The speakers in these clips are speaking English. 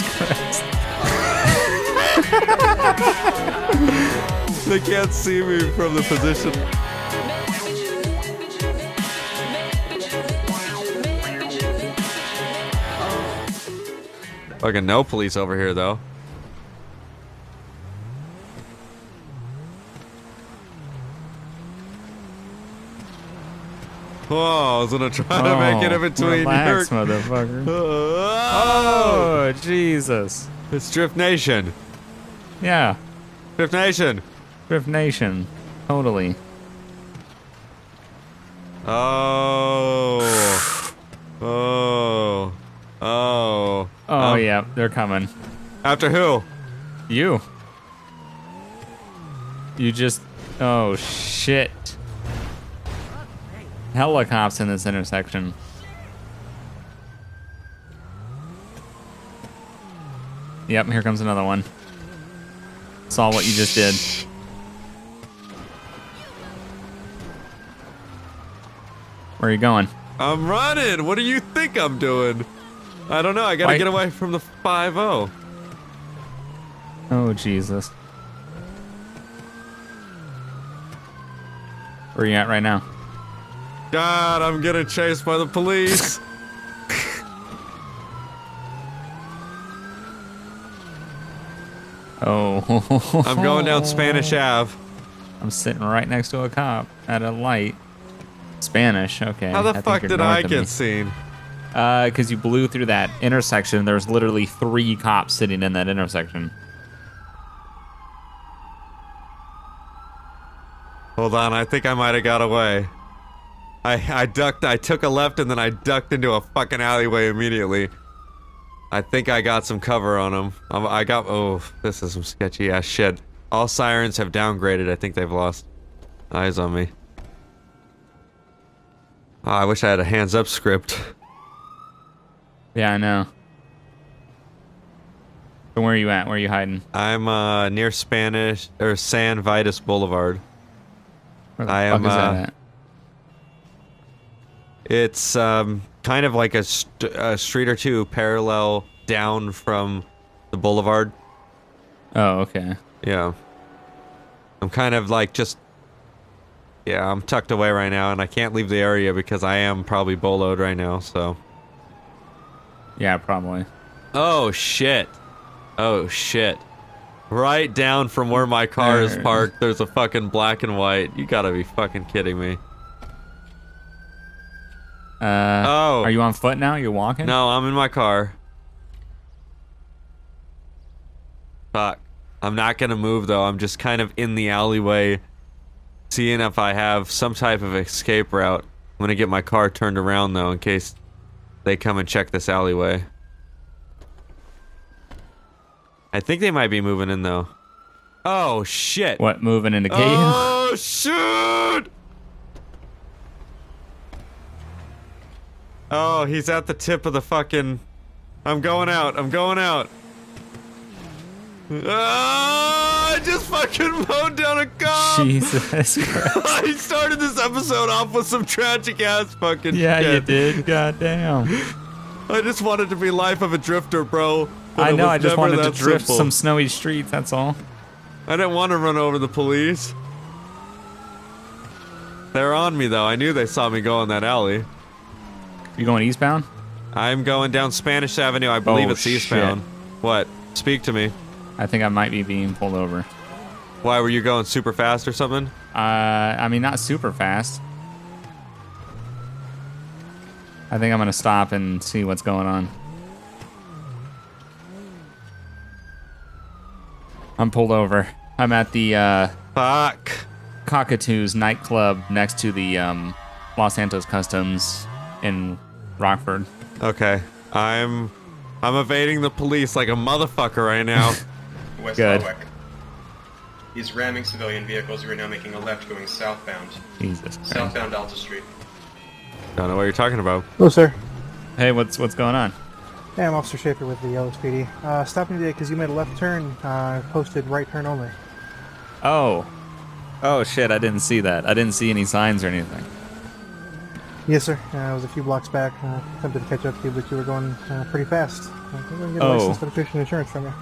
They can't see me from the position. Fucking no police over here though. Oh, I was gonna try to make it in between. Relax, your- motherfucker. Oh, Oh, Jesus. it's Drift Nation. Yeah. Drift Nation. Drift Nation. Totally. Oh. Oh. Oh. Oh, Um, yeah. They're coming. After who? You. You just. Oh, shit. Hella cops in this intersection. Yep, here comes another one. Saw what you just did. Where are you going? I'm running. What do you think I'm doing? I don't know. I gotta Why- get away from the 5 0. Oh, Jesus. Where are you at right now? God, I'm getting chased by the police. Oh. I'm going down Spanish Ave. I'm sitting right next to a cop at a light. Spanish, okay. How the I fuck did I get me. seen? Uh, because you blew through that intersection. There's literally three cops sitting in that intersection. Hold on, I think I might have got away. I I ducked, I took a left and then I ducked into a fucking alleyway immediately. I think I got some cover on him. I got, oh, this is some sketchy ass shit. All sirens have downgraded. I think they've lost eyes on me. Oh, I wish I had a hands up script. Yeah, I know. But where are you at? Where are you hiding? I'm uh, near Spanish or San Vitus Boulevard. Where the I am, is that uh, at? It's um, kind of like a, st- a street or two parallel down from the boulevard. Oh, okay. Yeah. I'm kind of like just. Yeah, I'm tucked away right now, and I can't leave the area because I am probably boloed right now, so. Yeah, probably. Oh, shit. Oh, shit. Right down from where my car is parked, there's a fucking black and white. You gotta be fucking kidding me. Uh, Oh. Are you on foot now? You're walking? No, I'm in my car. Fuck. I'm not gonna move though. I'm just kind of in the alleyway, seeing if I have some type of escape route. I'm gonna get my car turned around though, in case they come and check this alleyway. I think they might be moving in though. Oh shit! What, moving into cave? Oh shoot! Oh, he's at the tip of the fucking. I'm going out. I'm going out. Ah, I just fucking mowed down a cop. Jesus Christ. I started this episode off with some tragic ass fucking. Yeah, you shit. did. Goddamn. I just wanted to be life of a drifter, bro. I know. I just wanted to drift simple. some snowy streets. That's all. I didn't want to run over the police. They're on me though. I knew they saw me go in that alley. You going eastbound? I'm going down Spanish Avenue. I believe Oh, it's eastbound. What? Speak to me. I think I might be being pulled over. Why were you going super fast or something? Uh, I mean, not super fast. I think I'm gonna stop and see what's going on. I'm pulled over. I'm at the uh, Fuck. Cockatoos nightclub next to the um, Los Santos Customs in Rockford. Okay. I'm I'm evading the police like a motherfucker right now. West Good. Lubbock. He's ramming civilian vehicles We're now making a left going southbound. Jesus. Christ. Southbound Alta Street. Don't know what you're talking about. Hello, sir. Hey, what's what's going on? Hey, I'm Officer Schaefer with the LSPD. Uh, stopping today because you made a left turn, uh, posted right turn only. Oh, oh shit! I didn't see that. I didn't see any signs or anything. Yes, sir. Uh, I was a few blocks back. Uh, attempted to catch up to you, but you were going uh, pretty fast. I think we can get a Oh. license, registration, insurance from you.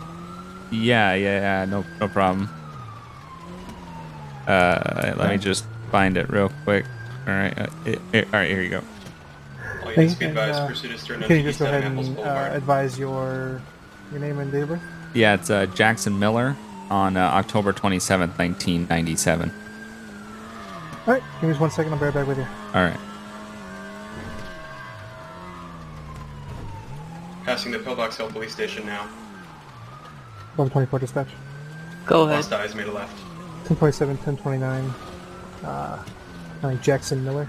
Yeah, yeah, yeah. No, no problem. Uh, let me just find it real quick. All right, uh, it, it- all right. Here you go. All Thank units you, and, uh, pursuit is turned Can you just go ahead and uh, advise your your name and date of birth? Yeah, it's uh, Jackson Miller on uh, October twenty seventh, nineteen ninety seven. All right, give me just one second. I'll be right back with you. All right. Passing the Pillbox Hill police station now. Level 24 dispatch. Go ahead. Lost eyes made a left. 1027, 1029. Uh, uh, Jackson Miller.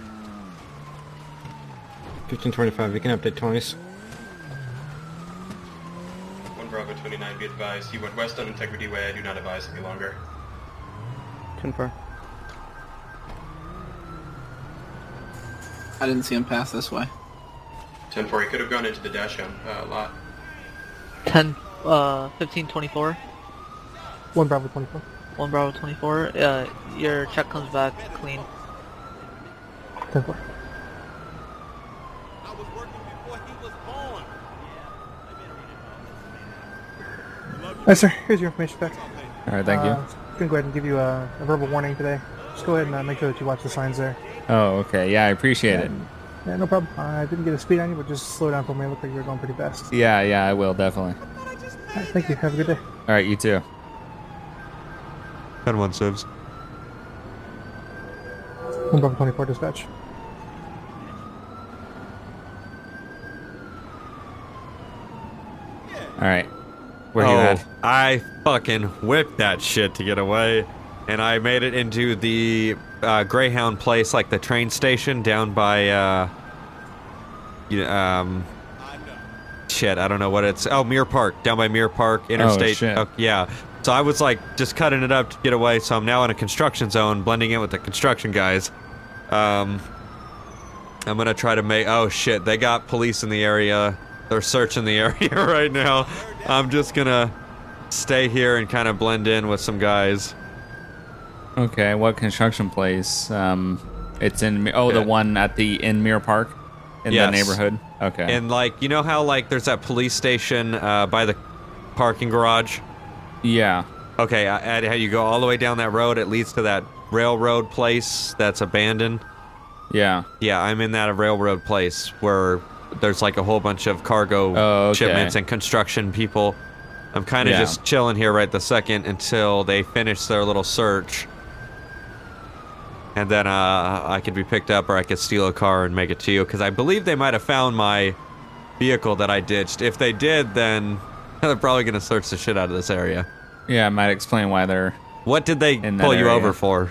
1525, you can update 20s. One Bravo 29, be advised. He went west on Integrity Way. I do not advise any longer. Confirm. I didn't see him pass this way. 10-4, he could have gone into the dash down uh, lot. 10, uh, 15, 24. 1 Bravo 24. 1 Bravo 24. Uh, your check comes back clean. 10 4. I was working before he was born. Alright, sir. Here's your information back. All right. Thank uh, you. Gonna go ahead and give you a, a verbal warning today. Just go ahead and uh, make sure that you watch the signs there. Oh, okay. Yeah, I appreciate it. Yeah, no problem. Uh, I didn't get a speed on you, but just slow down for me. It looked like you were going pretty fast. Yeah, yeah, I will definitely. Alright, thank you. Have a good day. All right, you too. 10 1 Sibs. 1 Bravo 24 dispatch. All right. Where you oh, at? I fucking whipped that shit to get away, and I made it into the uh, Greyhound place, like the train station down by, uh, you know, um, shit, I don't know what it's. Oh, Mirror Park, down by Mirror Park Interstate. shit. oh, yeah. So I was like just cutting it up to get away. So I'm now in a construction zone, blending in with the construction guys. Um, I'm gonna try to make. Oh shit, they got police in the area. They're searching the area right now. I'm just gonna stay here and kind of blend in with some guys. Okay. What construction place? Um, it's in. Oh, the one at the in Mirror Park, in Yes. the neighborhood. Okay. And like, you know how like there's that police station uh, by the parking garage. yeah. Okay, and how you go all the way down that road, it leads to that railroad place that's abandoned. Yeah. Yeah, I'm in that railroad place where there's like a whole bunch of cargo Oh, okay. shipments and construction people. I'm kind of Yeah. just chilling here right the second until they finish their little search. And then uh, I could be picked up or I could steal a car and make it to you because I believe they might have found my vehicle that I ditched. If they did, then they're probably going to search the shit out of this area. Yeah. It might explain why they're. What did they pull you area. over for?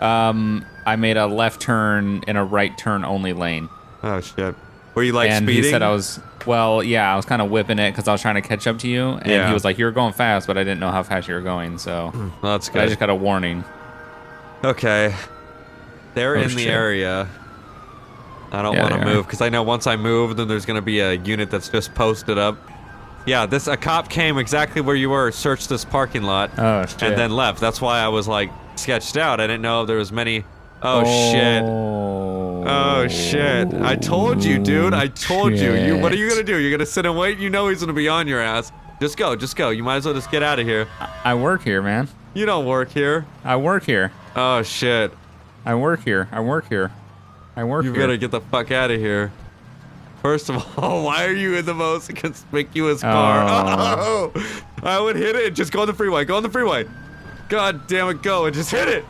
Um, I made a left turn in a right turn only lane. Oh shit! Were you like and speeding? he said I was well, yeah, I was kind of whipping it because I was trying to catch up to you, and Yeah. he was like, "You were going fast, but I didn't know how fast you were going." So Well, that's but I just got a warning. Okay. They're Oh, in the shit. area. I don't Yeah, want to move because I know once I move, then there's gonna be a unit that's just posted up. Yeah, this a cop came exactly where you were, searched this parking lot, Oh shit! and then left. That's why I was like sketched out. I didn't know if there was many. Oh, oh. shit! Oh, Oh shit! I told you, dude. I told you. You. What are you gonna do? You're gonna sit and wait? You know he's gonna be on your ass. Just go. Just go. You might as well just get out of here. I work here, man. You don't work here. I work here. Oh shit! I work here. I work here. I work here. You here. better get the fuck out of here. First of all, why are you in the most conspicuous car? Oh. Oh, I would hit it. Just go on the freeway. Go on the freeway. God damn it, go and just hit it.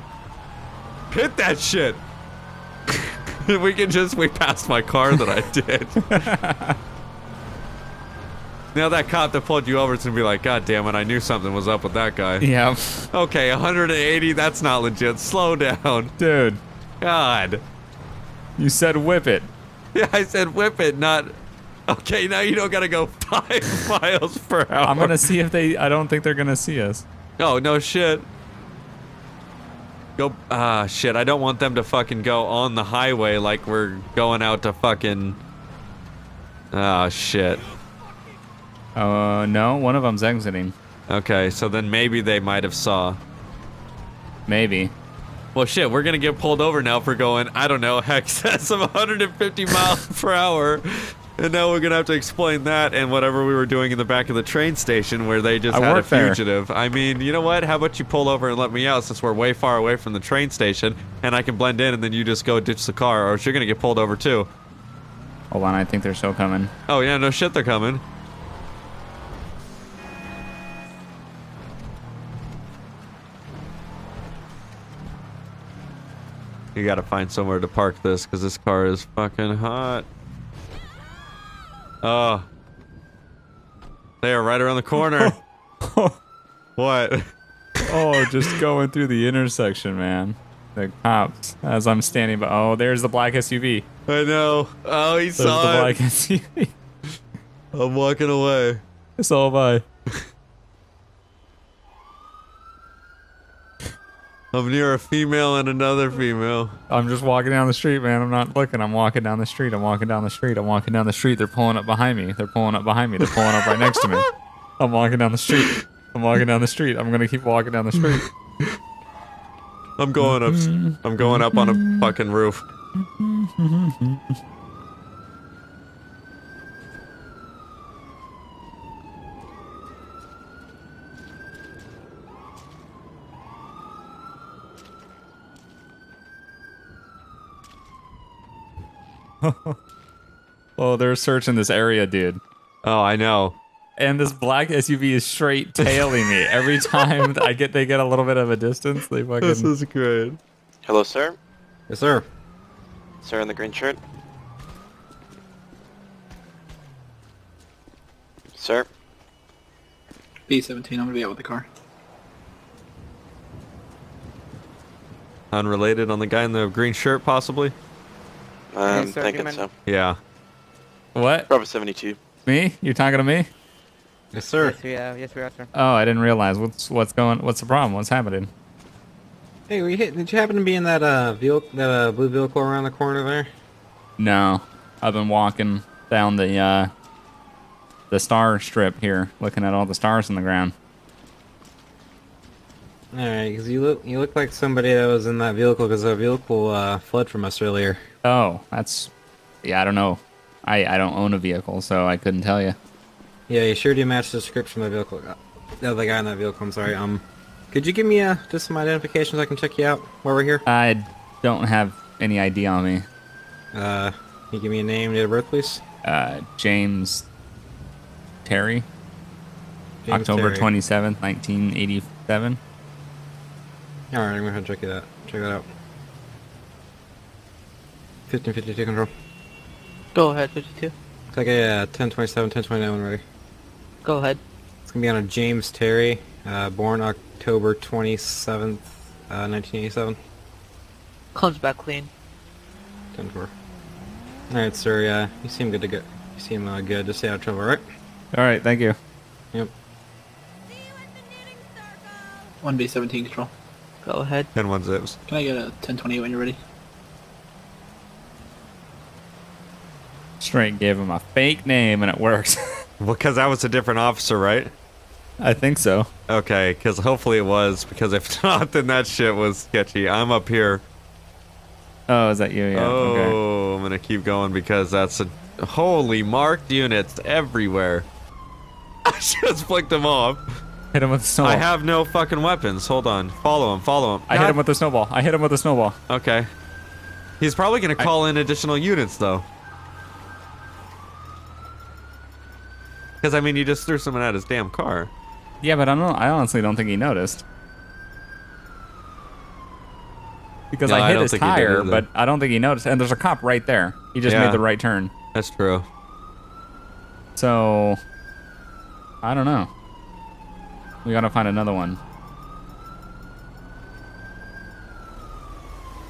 Hit that shit. we can just we passed my car that I did. Now that cop that pulled you over is gonna be like, God damn it, I knew something was up with that guy. yeah, Okay, 180, that's not legit. Slow down. dude. God. You said whip it. Yeah, I said whip it, not. Okay, now you don't gotta go five miles per hour. I'm gonna see if they. I don't think they're gonna see us. Oh no shit. Go. Ah shit. I don't want them to fucking go on the highway like we're going out to fucking. Ah shit. Uh, no. One of them's exiting. Okay, so then maybe they might have saw. Maybe. Well, shit, we're gonna get pulled over now for going, I don't know, excess of 150 miles per hour. And now we're gonna have to explain that and whatever we were doing in the back of the train station where they just I had a work there. fugitive. I mean, you know what? How about you pull over and let me out since we're way far away from the train station and I can blend in and then you just go ditch the car or else you're gonna get pulled over too. Hold on, I think they're still coming. Oh yeah, no shit, they're coming. You gotta find somewhere to park this because this car is fucking hot. Oh. They are right around the corner. what? Oh, just going through the intersection, man. The cops, as I'm standing by. Oh, there's the black SUV. I know. Oh, he There's the saw black. SUV. I'm walking away. It's all by. I'm near a female and another female. I'm just walking down the street, man. I'm not looking. I'm walking down the street. I'm walking down the street. I'm walking down the street. They're pulling up behind me. They're pulling up behind me. They're pulling up right next to me. I'm walking down the street. I'm walking down the street. I'm gonna keep walking down the street. I'm going up. I'm going up on a fucking roof. Oh, they're searching this area, dude. Oh, I know. And this black SUV is straight tailing me every time I get. They get a little bit of a distance. They fucking. This is great. Hello, sir. Yes, sir. Sir in the green shirt. Sir. B17, I'm gonna be out with the car. Unrelated on the guy in the green shirt, possibly. I'm sir, thinking so. Yeah. what? Bravo 72. Me? You're talking to me? Yes, sir. Yes, we are. Yes, we are, sir. Oh, I didn't realize. What's what's going? What's the problem? What's happening? Hey, were you hit, did you happen to be in that uh vehicle, that uh, blue vehicle around the corner there? No, I've been walking down the uh, the star strip here, looking at all the stars in the ground. All right, because you look you look like somebody that was in that vehicle because the vehicle uh, fled from us earlier. Oh, that's yeah. I don't know. I I don't own a vehicle, so I couldn't tell you. Yeah, you sure do match the description of the vehicle. Uh, The guy in that vehicle. I'm sorry. Um, could you give me uh just some identification so I can check you out while we're here? I don't have any ID on me. Uh, can you give me a name, date of birth, please? Uh, James Terry, James October twenty seventh, nineteen eighty seven. All right, I'm gonna check you that. Check that out. 1552 control. Go ahead, 52. It's like a uh, 1027, 1029 when ready. Go ahead. It's gonna be on a James Terry, uh, born October 27th, uh, 1987. Comes back clean. 10 4. Alright, sir, yeah, you seem good to go. You seem uh, good. to stay out of trouble, alright? All right, thank you. Yep. 1B17 control. Go ahead. 10 1 zips. Can I get a 1028 when you're ready? Straight gave him a fake name and it works. Because that was a different officer, right? I think so. Okay, because hopefully it was. Because if not, then that shit was sketchy. I'm up here. Oh, is that you? Yeah. Okay. oh, I'm gonna keep going because that's a holy marked units everywhere. I just flicked them off. Hit him with a snowball. I have no fucking weapons. Hold on. Follow him. Follow him. I hit him with a snowball. I hit him with a snowball. Okay. He's probably gonna call in additional units though. Because I mean, you just threw someone at his damn car. Yeah, but I don't. I honestly don't think he noticed. Because No, I I hit don't his think tire, but I don't think he noticed. And there's a cop right there. He just Yeah. made the right turn. That's true. So I don't know. We gotta find another one.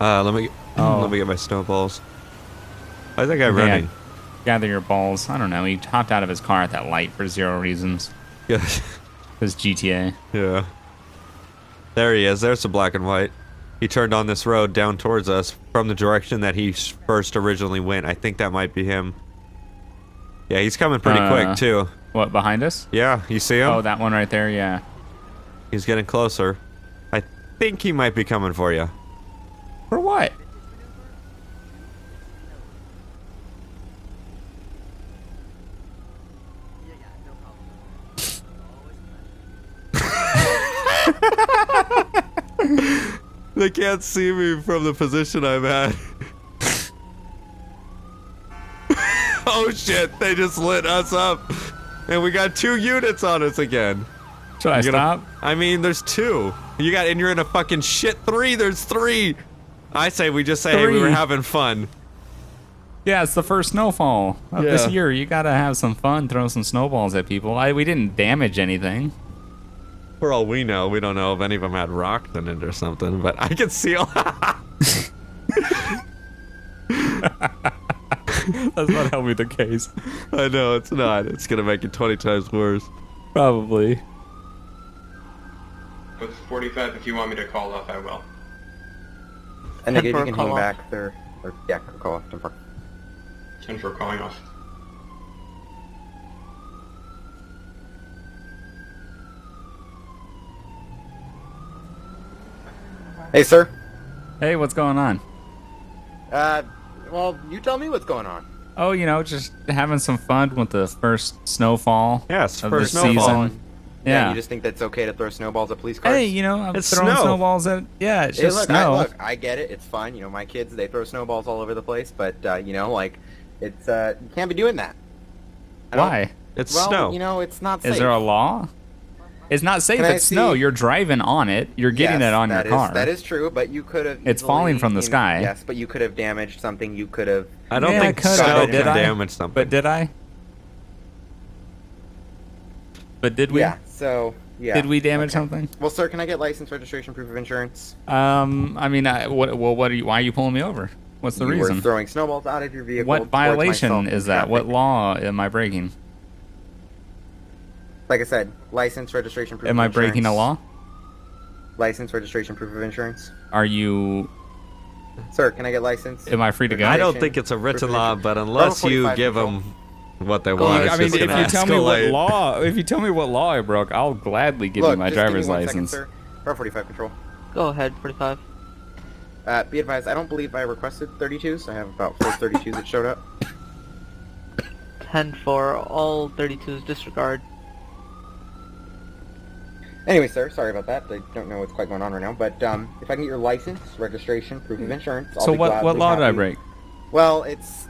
Uh, let me Oh. let me get my snowballs. Is that guy Yeah. running? Gather your balls. I don't know. He hopped out of his car at that light for zero reasons. Yeah. His GTA. yeah. There he is. There's the black and white. He turned on this road down towards us from the direction that he first originally went. I think that might be him. Yeah, he's coming pretty Uh, quick too. What behind us? Yeah, you see him? Oh, that one right there. Yeah. He's getting closer. I think he might be coming for you. For what? They can't see me from the position I'm at. oh shit, they just lit us up. And we got two units on us again. Should I You stop? I mean, there's two. You got, and you're in a fucking shit three. There's three. I say we just say, hey, we were having fun. Yeah, it's the first snowfall of this year. You gotta have some fun, throw some snowballs at people. I, we didn't damage anything. For all we know, we don't know if any of them had rocks in it or something, but I can see all. That's not how be the case. I know, it's not. It's gonna make it 20 times worse. Probably. With 45, if you want me to call off, I will. And if you Temper can call hang off. back there, or yeah, call off temper. 10 for calling off. Hey, sir. Hey, what's going on? Uh, well, you tell me what's going on. Oh, you know, just having some fun with the first snowfall. Yes, of first the snowfall. season. Yeah. You just think that's okay to throw snowballs at police cars? hey, you know, I'm It's throwing snow. snowballs at. Yeah, it's Hey, just look, snow. I, look, I get it. It's fun. You know, my kids, they throw snowballs all over the place, but, uh, you know, like, it's, uh, you can't be doing that. I don't- Why? It's well, snow. you know, it's not safe. Is there a law? It's not safe. Can I It's snow. see- You're driving on it. You're getting Yes, it on that your is- car. that is true, but you could have. It's falling from the sky. Yes, but you could have damaged something. You could have. I don't Yeah, think could've, snow did I? damage something. But did I? But did we? Yeah. So yeah. Did we damage Okay. something? Well, sir, can I get license, registration, proof of insurance? Um, I mean, I, what? Well, what are you? Why are you pulling me over? What's the you reason? were throwing snowballs out of your vehicle. What violation is that? What law am I breaking? Like I said, license, registration, proof of insurance. Am of I insurance. breaking a law? License, registration, proof of insurance. Are you? Sir, can I get license? Am I free to go? I don't think it's a written law, but unless you give them what they Well, want, I mean, just if you tell me what law, if you tell me what law I broke, I'll gladly give Look, you my just give me driver's one second, license. sir. Car 45 control. Go ahead, 45. Uh, be advised, I don't believe I requested 32s. I have about four 32s that showed up. 10 for all 32s disregard. Anyway, sir, sorry about that. I don't know what's quite going on right now, but um, if I can get your license, registration, proof of insurance, I'll so be what? What gladly law did I break? Well, it's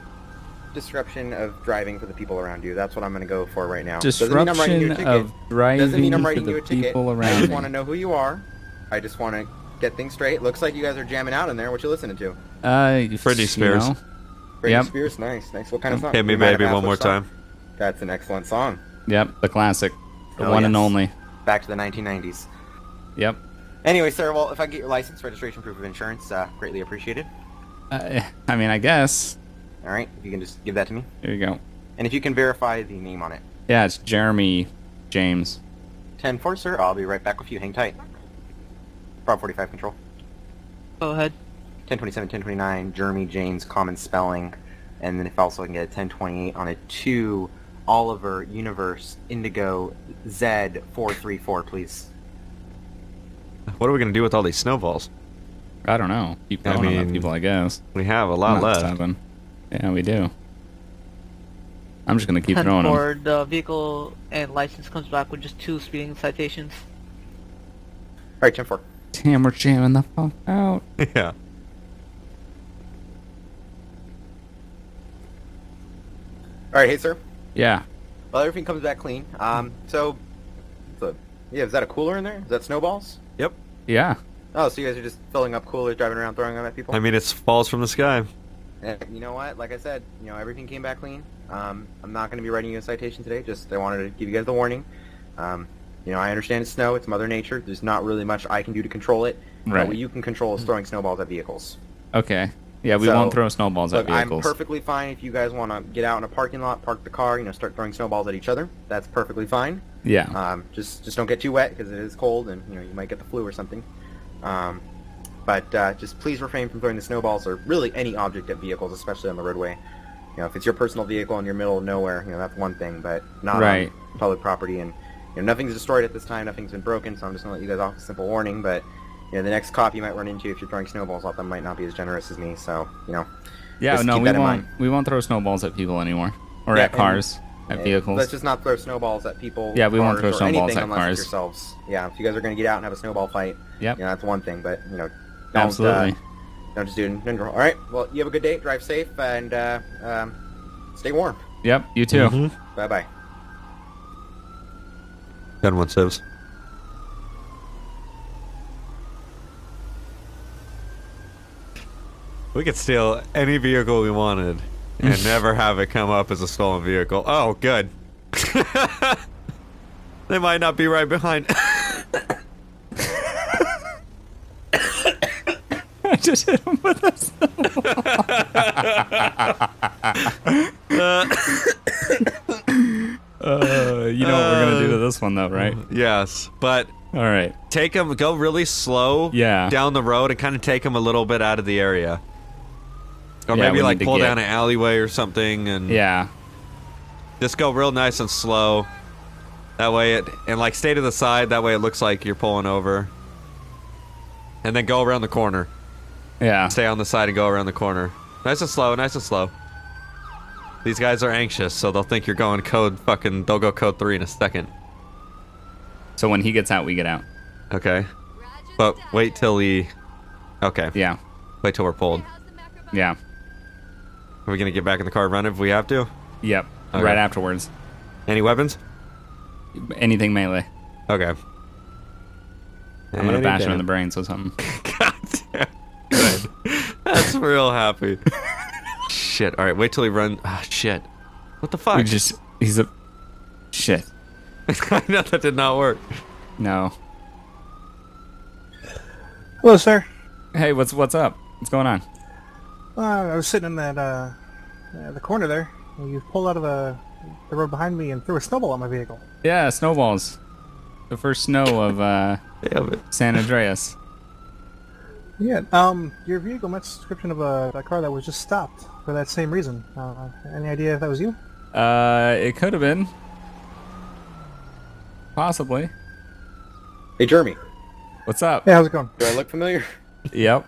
disruption of driving for the people around you. That's what I'm going to go for right now. Doesn't mean I'm writing you a Disruption ticket. of driving Doesn't mean I'm for the you a ticket. people I just want to know who you are. I just want to get things straight. Looks like you guys are jamming out in there. What you listening to? Uh, Britney you Spears. know, Britney Yep. Spears, nice, nice. What kind of song? Hit me, We might have baby, asked one more song. time. That's an excellent song. Yep, the classic, the Oh, one and only. Back to the 1990s. Yep. Anyway, sir, well, if I get your license, registration, proof of insurance, uh, greatly appreciated. Uh, I mean, I guess. All right, if you can just give that to me. There you go. And if you can verify the name on it. Yeah, it's Jeremy James. 10-4, sir. I'll be right back with you. Hang tight. Prop 45 control. Go ahead. 1027, 1029, Jeremy James, common spelling. And then if also I can get a 1028 on a 2, Oliver, Universe, Indigo, Z434, please. What are we gonna do with all these snowballs? I don't know. Keep I throwing them at people, I guess. We have a lot Not left. stopping. Yeah, we do. I'm just gonna keep 10 throwing them. for the vehicle and license comes back with just two speeding citations. All right, 10-4. Damn, we're jamming the fuck out. yeah. All right, hey, sir. Yeah. Well, everything comes back clean. Um, so, so, yeah, is that a cooler in there? Is that snowballs? Yep. Yeah. Oh, so you guys are just filling up coolers, driving around, throwing them at people? I mean, it's falls from the sky. And you know what? Like I said, you know everything came back clean. Um, I'm not going to be writing you a citation today. Just I wanted to give you guys the warning. Um, you know, I understand it's snow. It's Mother Nature. There's not really much I can do to control it. But Right. what you can control is throwing snowballs at vehicles. Okay. Yeah, we So, won't throw snowballs Look, at I'm perfectly fine if you guys want to get out in a parking lot, park the car, you know, start throwing snowballs at each other. That's perfectly fine. Yeah. Um, just just don't get too wet because it is cold and you know you might get the flu or something. Um, but uh, just please refrain from throwing the snowballs or really any object at vehicles, especially on the roadway. You know, if it's your personal vehicle in your middle of nowhere, you know that's one thing, but not Right. on public property. And you know nothing's destroyed at this time, nothing's been broken, so I'm just gonna let you guys off a simple warning. But you know, the next cop you might run into if you're throwing snowballs at them might not be as generous as me. So, you know, Yeah, Just no, keep we that in won't. mind. We won't throw snowballs at people anymore, or Yeah, at cars, and- at vehicles. let's just not throw snowballs at people. Yeah, we won't throw snowballs anything at unless cars. It's yourselves. Yeah, if you guys are going to get out and have a snowball fight, Yep. you know, that's one thing. But you know, don't, Absolutely. Uh, don't just do it in general. All right. Well, you have a good day. Drive safe and uh, um, stay warm. Yep. You too. Mm-hmm. Bye bye. Gun one sieves. We could steal any vehicle we wanted and never have it come up as a stolen vehicle. Oh, good. they might not be right behind. I just hit him with a Uh, you know what we're gonna do to this one though, right? yes, but All right. take him. go really slow Yeah. down the road and kind of take him a little bit out of the area. Or Yeah, maybe like pull get- down an alleyway or something and Yeah. just go real nice and slow. That way it, and like stay to the side, that way it looks like you're pulling over. And then go around the corner. Yeah. Stay on the side and go around the corner. Nice and slow, nice and slow. These guys are anxious, so they'll think you're going code fucking, they'll go code 3 in a second. So when he gets out, we get out. Okay? But wait till he. Okay. Yeah. Wait till we're pulled. Yeah. Are we gonna get back in the car and run if we have to? Yep. Okay. Right afterwards. Any weapons? Anything melee. Okay. I'm gonna bash him in the brains with something. God damn. Good. That's real happy. shit. All right. Wait till he run. Ah, shit. What the fuck? We just he's a shit. I know that did not work. No. Hello, sir. Hey, what's what's up? What's going on? Uh, I was sitting in that uh, uh, the corner there. and You pulled out of the the road behind me and threw a snowball at my vehicle. Yeah, snowballs. The first snow of uh, San Andreas. Yeah. Um, your vehicle matched the description of a, a car that was just stopped for that same reason. Uh, any idea if that was you? Uh, it could have been. Possibly. Hey, Jeremy. What's up? Hey, how's it going? Do I look familiar? Yep.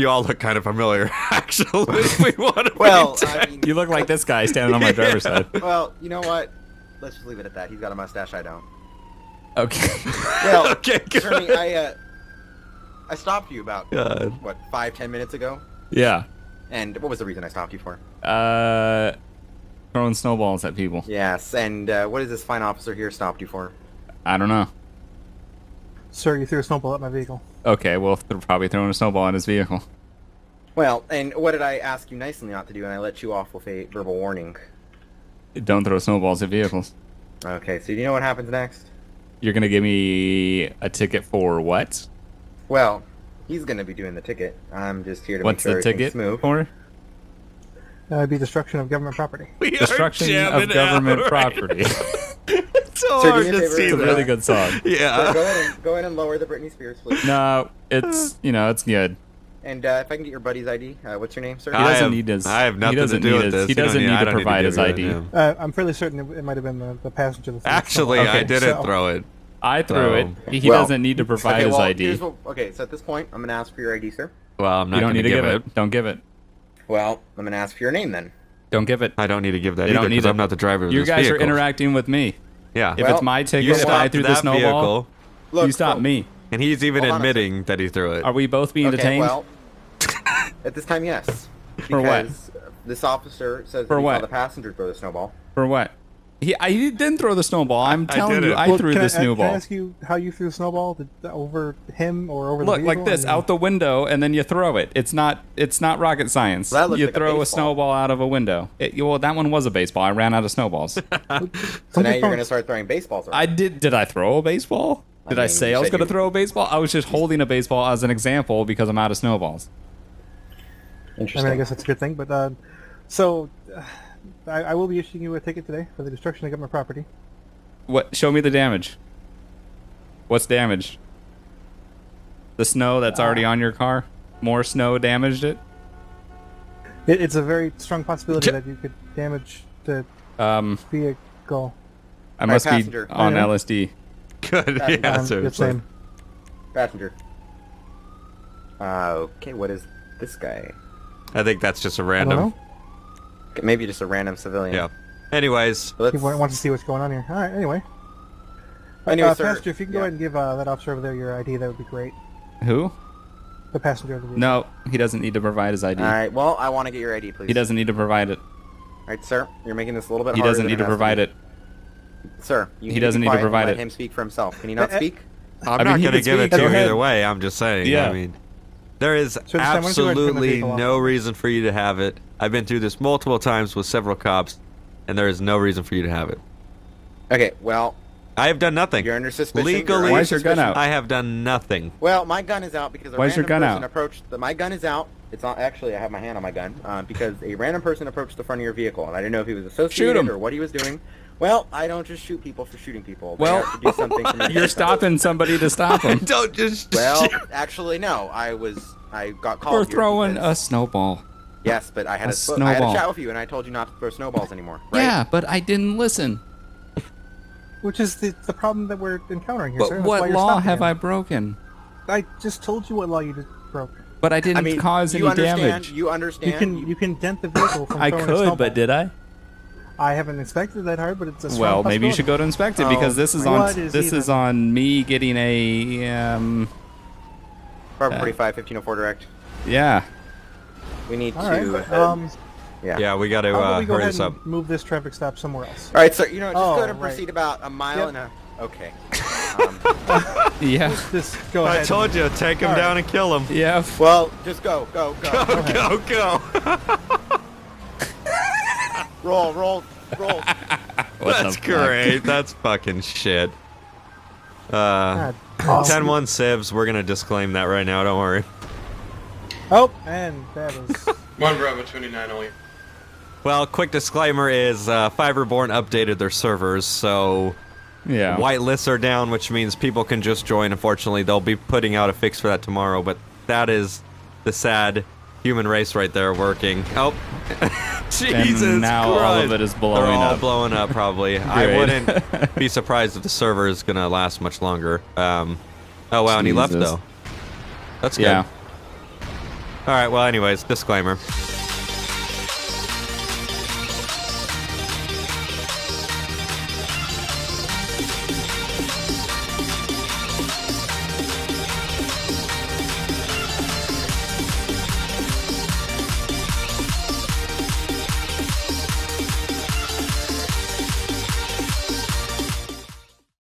You all look kind of familiar, actually. we want to Well, I mean, You look like this guy standing on my driver's side. well, you know what? Let's just leave it at that. He's got a mustache. I don't. Okay. Well, Okay, good. Jeremy, I uh, I stopped you about God. what five, ten minutes ago. yeah. And what was the reason I stopped you for? Uh, throwing snowballs at people. Yes. And uh, what is this fine officer here stopped you for? I don't know. Sir, you threw a snowball at my vehicle. Okay, well, they're probably throwing a snowball at his vehicle. Well, and what did I ask you nicely not to do? And I let you off with a verbal warning. Don't throw snowballs at vehicles. Okay. So do you know what happens next? You're gonna give me a ticket for what? Well, he's going to be doing the ticket. I'm just here to What's make sure the everything's ticket smooth. for? That would be destruction of government property. We Destruction jamming of government out right property. It's so Sir, hard a to favor. see it's a really good song. So Yeah. go ahead and go ahead and lower the Britney Spears, please. No, it's you know it's good. And uh, if I can get your buddy's ID, uh, what's your name, sir? He I doesn't have- need his. I have he nothing to doesn't do need with his- this. He You don't doesn't need- need to don't need to provide his ID. yeah. Uh, I'm fairly certain it, it might have been the, the passenger. That threw the Actually, snowball. I didn't so- throw it. I threw So- it. He Well, doesn't need to provide okay, his well, ID. here's what- okay, so at this point, I'm going to ask for your ID, sir. Well, I'm not You don't going need to to give give it. it. Don't give it. Well, I'm going to ask for your name then. Don't give it. I don't need to give that You either because. I'm not the driver of You this guys are interacting with me. Yeah. If Well, it's my ticket, you if I threw the that snowball, vehicle, Look, you stop so- oh. me. and he's even Hold admitting that he threw it. Are we both being Okay, detained? well, at this time, yes. For what? This officer says For he what? saw the passenger throw the snowball. For what? He, I, he didn't throw the snowball. I'm I telling you, didn't. I Well, threw can the I, Can I snowball. ask you how you threw the snowball? Did, over him or over the Look vehicle? like this, I out the window, and then you throw it. It's not. It's not rocket science. Well, you like throw a, baseball. snowball out of a window. It, well, that one was a baseball. I ran out of snowballs. So now Somebody's you're going to start throwing baseballs around. I did. Did I throw a baseball? Did I, mean, say I was going to you- throw a baseball? I was just holding a baseball as an example because I'm out of snowballs. Interesting. I mean, I guess that's a good thing. But uh, so, uh, I, I will be issuing you a ticket today for the destruction of government property. What? Show me the damage. What's damaged? The snow that's already on your car. More snow damaged it. It, it's a very strong possibility that you could damage the Um, vehicle. I must be on Yeah. LSD. Good. Um, Yeah, Um, seriously. good same. Passenger. Uh, okay, what is this guy? I think that's just a I don't random. Know. Okay, Maybe just a random civilian. Yeah. Anyways, Let's, He wa- wants to see what's going on here. All right. Anyway. Anyway, uh, sir, passenger, if you can go ahead and give uh, that officer over there your ID, that would be great. Who? The passenger of the vehicle. No, he doesn't need to provide his ID. All right. Well, I want to get your ID, please. He doesn't need to provide it. All right, sir. You're making this a little bit He harder doesn't need to provide be. it. Sir, you He need doesn't to need to quiet and provide let it. him speak for himself. Can he not Eh, eh. speak? I'm I not mean, he gonna could give it to Go you either way. I'm just saying. Yeah. I mean, there is Sir, this time, why don't you go ahead and turn the absolutely vehicle off? no reason for you to have it. I've been through this multiple times with several cops, and there is no reason for you to have it. Okay. Well, I have done nothing. you're under suspicion. You're Legally, Why is your gun out? I have done nothing. Well, my gun is out because a Why is your random gun person out? approached. The, my gun is out. It's not actually. I have my hand on my gun uh, because a random person approached the front of your vehicle, and I didn't know if he was associated him. or what he was doing. Well, I don't just shoot people for shooting people. They Well, have to do something to You're shoot them. stopping somebody to stop him. Don't just. Well, actually, no. I was. I got called. We're throwing a snowball. Yes, but I had a a, sp- I had a chat with you, and I told you not to throw snowballs anymore. Right? Yeah, but I didn't listen. Which is the, the problem that we're encountering here. But That's why what law have him. I broken? I just told you what law you just broke. But I didn't I mean, cause you any understand. damage. You understand. You can you can dent the vehicle from I throwing a could, but did I? I haven't inspected that hard, but it's a strong Well, maybe you should go to inspect it Oh, because this is on is this even- is on me getting a um Barbara Uh, 45, 1504 direct. yeah. We need All to. right. uh, Um, yeah. Yeah, we got to uh, we go hurry ahead this and up. move this traffic stop somewhere else? All right, sir. You know, just Oh, go ahead and right. proceed about a mile Yep. and a. Okay. Um, Yeah. Just go I ahead. told you, take him All right. down and kill him. Yeah. well, just go, go, go. Go, go, go. roll, roll, roll. What the That's fuck? great. That's fucking shit. Uh, God, awesome. 10-1 sieves. We're gonna disclaim that right now. Don't worry. Oh, and that was. One Bravo 29 only. Well, quick disclaimer is uh, FiveReborn updated their servers, so Yeah. white lists are down, which means people can just join. Unfortunately, they'll be putting out a fix for that tomorrow, but that is the sad human race right there working. Oh, Jesus now all of Christ. it is They're blowing all up. blowing up, probably. I wouldn't be surprised if the server is gonna last much longer. Um, oh wow, and he left though. That's good. Yeah. All right. Well, anyways, disclaimer.